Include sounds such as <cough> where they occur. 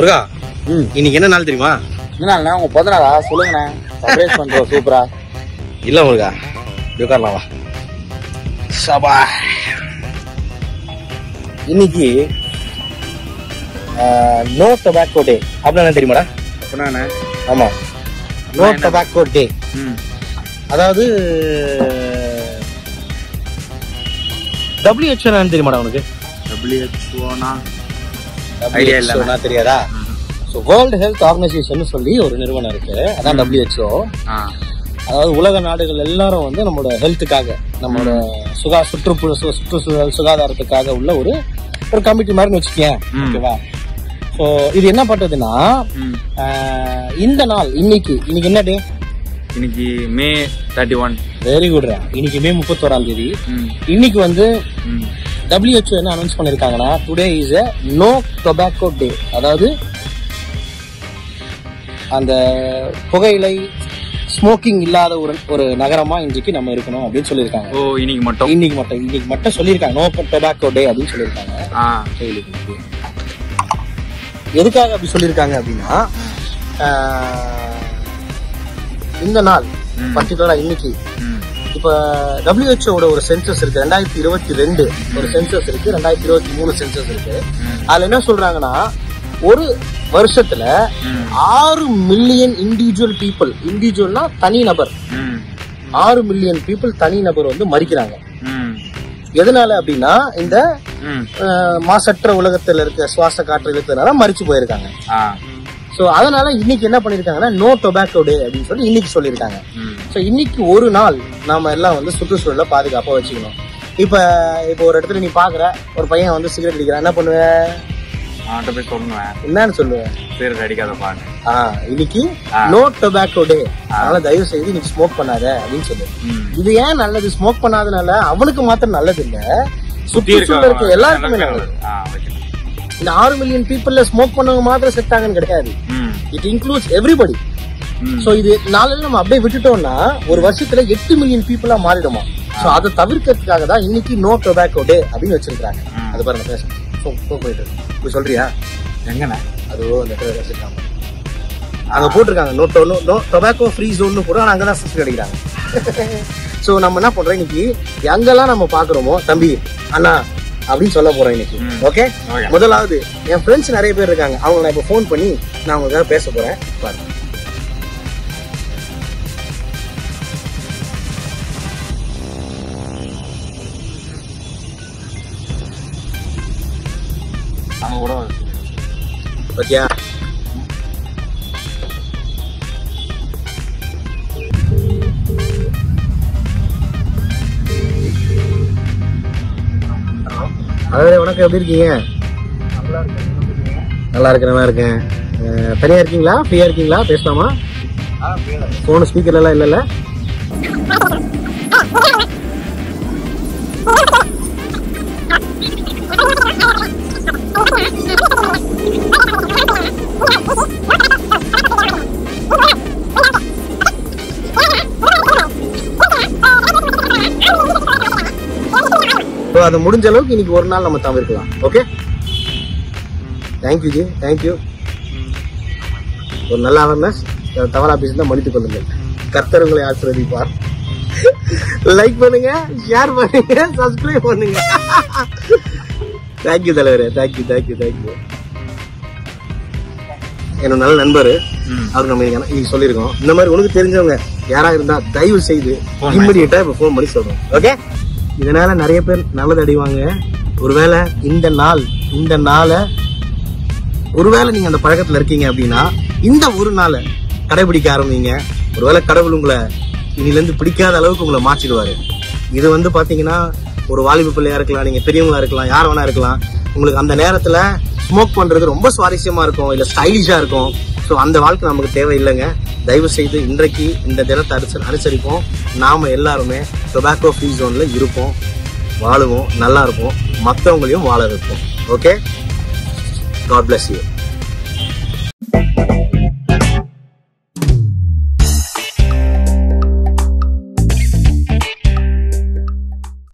முருகா இன்னைக்கு என்ன நாள் தெரியுமா? என்னண்ணா உங்க பிறந்தநாளா? சொல்லுங்கண்ணே. சர்ப்ரைஸ் பண்றோம் சூப்பரா. இல்ல முருகா உட்காரலாம் சபா. இன்னைக்கு நோ டொபாக்கோ டே அப்படின்னா என்ன தெரியுமாடா? அப்படின்னா ஆமா. நோ என்ன? டொபாக்கோ டே ம். அதாவது டபிள்யூஹெச்ஓ என்னன்னு தெரியுமாடா உனக்கு? டபிள்யூஹெச்ஓனா Idea இல்ல. தெரியாதா? ஸோ வேர்ல்டு ஹெல்த் ஆர்கனைசேஷன் சொல்லி ஒரு நிறுவனம் இருக்கு. அதான் டபிள்யூஹெச்ஓ அதாவது உலக நாடுகள் எல்லாரும் வந்து நம்மளோட ஹெல்த்துக்காக நம்மளோட சுகா சுற்றுப்புற சுற்றுச்சூழல் சுகாதாரத்துக்காக உள்ள ஒரு ஒரு கமிட்டி மாதிரி வச்சுக்கேன். ஓகேவா? ஸோ இது என்ன பண்றதுன்னா இந்த நாள் இன்னைக்கு இன்னைக்கு என்ன டே இன்னைக்கு May thirty one very good இன்னைக்கு மே முப்பத்தோராம் தேதி. இன்னைக்கு வந்து WHO என்ன announce பண்ணிருக்காங்கன்னா today is a no tobacco day அதாவது அந்த புகையிலை ஸ்மோக்கிங் இல்லாத ஒரு ஒரு நகரமா இன்றைக்கு நம்ம இருக்கணும் அப்படின்னு சொல்லியிருக்காங்க. ஓ இன்னைக்கு மட்டும்? இன்னைக்கு மட்டும் இன்னைக்கு மட்டும் சொல்லியிருக்காங்க. நோ டொபாக்கோ டே அப்படின்னு சொல்லியிருக்காங்க. எதுக்காக அப்படி சொல்லியிருக்காங்க அப்படின்னா இந்த நாள். பர்டிகுலரா இன்னைக்கு இப்ப டபிள்யூஹெச்ஓட ஒரு சென்சஸ் இருக்கு. ரெண்டாயிரத்தி இருபத்தி ரெண்டு ஒரு சென்சஸ் இருக்கு. ரெண்டாயிரத்தி இருபத்தி மூணு சென்சஸ் இருக்கு. அதுல என்ன சொல்றாங்கன்னா ஒரு வருஷத்துல ஆறு மில்லியன் இண்டிவிஜுவல் பீப்புள் இண்டிவிஜுவல்னா தனி நபர். ஆறு மில்லியன் பீப்புள் தனி நபர் வந்து மறிக்கிறாங்க. எதனால அப்படின்னா இந்த மாசற்ற உலகத்துல இருக்க சுவாச காற்று இழுத்ததுனால மறிச்சு போயிருக்காங்க. சோ அதனால இன்னைக்கு என்ன பண்ணிருக்காங்கன்னா நோ டொபாக்கோ டே அப்படின்னு சொல்லி இன்னைக்கு சொல்லியிருக்காங்க ம் ஸோ இன்னைக்கு ஒரு நாள் நாம எல்லாம் வந்து சுற்றுச்சூழலை பாதுகாப்பா வச்சுக்கணும். இப்ப இப்போ ஒரு இடத்துல நீ பாக்குற ஒரு பையன் வந்து சிகரெட் அடிக்கிறான். என்ன பண்ணுவ? அவன்கிட்ட போய் சொல்லுவேன். என்னன்னு சொல்லுவ? பேர் அடிக்காதப்பான்னு ஆ இன்னைக்கு. நோ டொபாக்கோ டே அதனால தயவு செய்து நீ ஸ்மோக் பண்ணாத அப்படின்னு சொல்லு. இது ஏன் நல்லது? ஸ்மோக் பண்ணாதனால அவனுக்கு மாத்திரம் நல்லது இல்ல சுத்தி சுற்றுச்சூழல் இருக்க எல்லாருக்குமே நல்லது. இந்த ஆறு மில்லியன் பீப்புள்ல ஸ்மோக் பண்ணவங்க மாத்திரம் செத்தாங்கன்னு கிடையாது. ம். இட் இன்க்ளூட்ஸ் எவ்ரிபடி சோ இது நாளையில நம்ம அப்படியே விட்டுட்டோம்னா ஒரு வருஷத்துல எட்டு மில்லியன் பீப்புளா மாறிடுமா? சோ அதை தவிர்க்கிறதுக்காக தான் இன்னைக்கு நோ டொபாக்கோ டே அப்படின்னு வச்சிருக்காங்க. அது பாருங்க பேச. போ- போ போயிட்டு இருக்கு. இப்ப சொல்றியா? எங்கண்ணே? அது அந்த வச்சிருக்காங்க. அங்க போட்டிருக்காங்க. நோ டொ- நோ டொபாக்கோ ஃப்ரீ ஜோன் கூட ஆனா அங்கதான் சிஸ்டர் அடிக்கிறாங்க. <laughs> சோ நம்ம என்ன பண்றோம் இன்னைக்கு? எங்கெல்லாம் நம்ம பாக்குறோமோ தம்பி அண்ணா அப்படின்னு சொல்ல போறோம் இன்னைக்கு. ஓகே. முதலாவது என் ஃப்ரெண்ட்ஸ் நிறைய பேர் இருக்காங்க. அவங்க நான் இப்ப ஃபோன் பண்ணி நான் உங்களுக்காக பேச போறேன். பாருங்க. கூட பத்தியா? அதே வணக்கம். எப்படி இருக்கீங்க? நல்லா இருக்கேன் நல்லா இருக்கேன். தனியாக தனியா இருக்கீங்களா? ஃப்ரீயா இருக்கீங்களா? பேசலாமா? போன் ஸ்பீக்கர்ல எல்லாம் you. ஸோ அது முடிஞ்ச அளவுக்கு இன்னைக்கு ஒரு நாள் நம்ம தவிர்க்கலாம். ஓகே தேங்க்யூ ஜி தேங்க்யூ ஒரு நல்ல அவேர்னஸ் தவறா பேசினா மன்னித்துக் கொள்ளுங்கள். கர்த்தர் உங்களை ஆசிர்வதிப்பார். லைக் பண்ணுங்க ஷேர் பண்ணுங்க சப்ஸ்கிரைப் பண்ணுங்க. தேங்க்யூ தலைவரே. தேங்க்யூ தேங்க்யூ தேங்க்யூ என்னோட நல்ல நண்பர் ம் அவர் நம்ம இன்னைக்கு சொல்லியிருக்கோம். இந்த மாதிரி உனக்கு தெரிஞ்சவங்க யாரா இருந்தா தயவு செய்து இம்மிடியட்டா இப்ப ஃபோன் பண்ணி சொல்றோம். ஓகே இதனால நிறைய பேர் நல்லது அடைவாங்க. ஒருவேளை இந்த நாள் இந்த நாளை ஒருவேளை நீங்க அந்த பழக்கத்துல இருக்கீங்க அப்படின்னா இந்த ஒரு நாளை கடைபிடிக்க ஆரம்பிங்க. ஒருவேளை கடவுள் உங்களை இனிலேருந்து பிடிக்காத அளவுக்கு உங்களை மாற்றிடுவாரு. இது வந்து பாத்தீங்கன்னா ஒரு வாலிப பிள்ளையா இருக்கலாம் நீங்க பெரியவங்களா இருக்கலாம் யார் வேணா இருக்கலாம். உங்களுக்கு அந்த நேரத்துல ஸ்மோக் பண்றது ரொம்ப சுவாரஸ்யமா இருக்கும் இல்ல ஸ்டைலிஷா இருக்கும். ஸோ அந்த வாழ்க்கை நமக்கு தேவையில்லைங்க. தயவு செய்து இன்றைக்கு இந்த தினத்தை அனுச அனுசரிப்போம். நாம எல்லாருமே டொபாக்கோ ஃப்ரீ ஜோன்ல இருப்போம். வாழுவோம் நல்லா இருப்போம். மற்றவங்களையும் வாழ வைப்போம். Okay God bless you